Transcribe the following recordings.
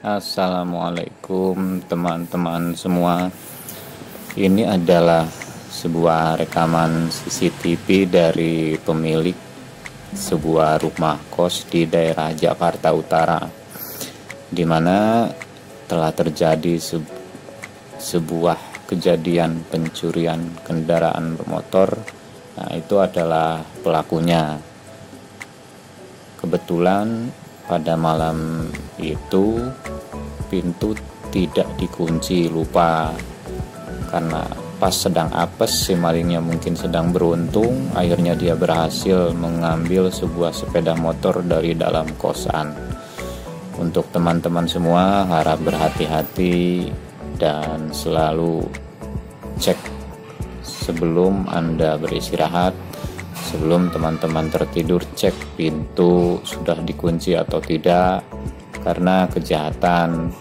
Assalamualaikum teman-teman semua. Ini adalah sebuah rekaman CCTV dari pemilik sebuah rumah kos di daerah Jakarta Utara di mana telah terjadi sebuah kejadian pencurian kendaraan bermotor. Nah itu adalah pelakunya. Kebetulan pada malam itu pintu tidak dikunci lupa. Karena pas sedang apes si malingnya mungkin sedang beruntung akhirnya dia berhasil mengambil sebuah sepeda motor dari dalam kosan. Untuk teman-teman semua harap berhati-hati dan selalu cek sebelum anda beristirahat Sebelum teman-teman tertidur, cek pintu sudah dikunci atau tidak, karena kejahatan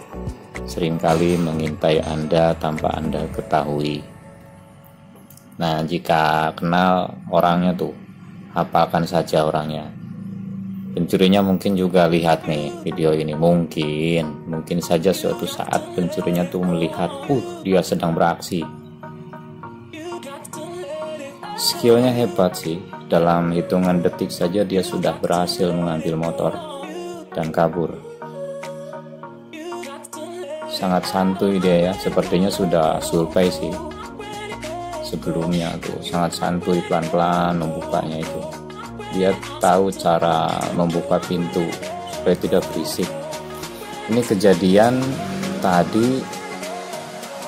sering kali mengintai Anda tanpa Anda ketahui. Nah, jika kenal orangnya tuh, hafalkan saja orangnya. Pencurinya mungkin juga lihat nih video ini mungkin, mungkin saja suatu saat pencurinya tuh melihat, uh, dia sedang beraksi. Skillnya hebat sih, dalam hitungan detik saja dia sudah berhasil mengambil motor dan kabur. Sangat santuy dia ya, sepertinya sudah survei sih. Sebelumnya tuh sangat santuy pelan-pelan membukanya itu. Dia tahu cara membuka pintu supaya tidak berisik. Ini kejadian tadi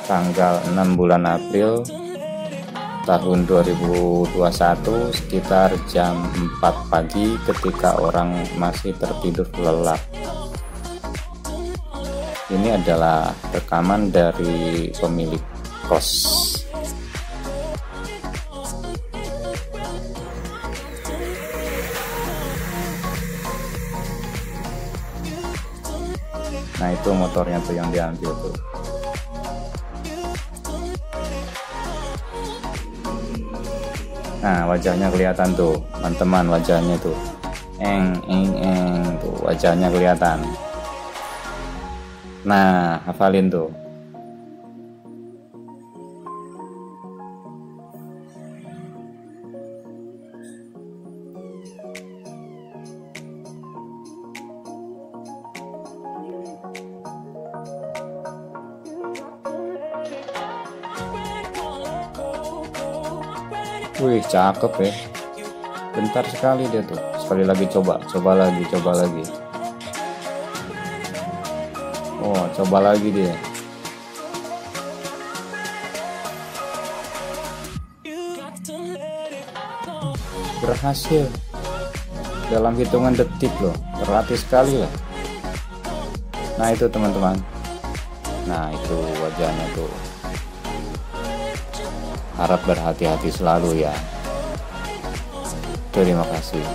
tanggal 6 bulan April tahun 2021 sekitar jam 4 pagi ketika orang masih tertidur lelap ini adalah rekaman dari pemilik kos nah itu motornya tuh yang diambil tuh Nah, wajahnya kelihatan tuh, teman-teman wajahnya tuh. Eng, eng, eng, tuh wajahnya kelihatan. Nah, hafalin tuh. Wih, cakep ya. Bentar sekali dia tuh. Sekali lagi coba, coba lagi, coba lagi. Oh, coba lagi dia. Berhasil. Dalam hitungan detik loh. Berlatih sekali lah. Nah, itu teman-teman. Nah, itu wajahnya tuh harap berhati-hati selalu ya terima kasih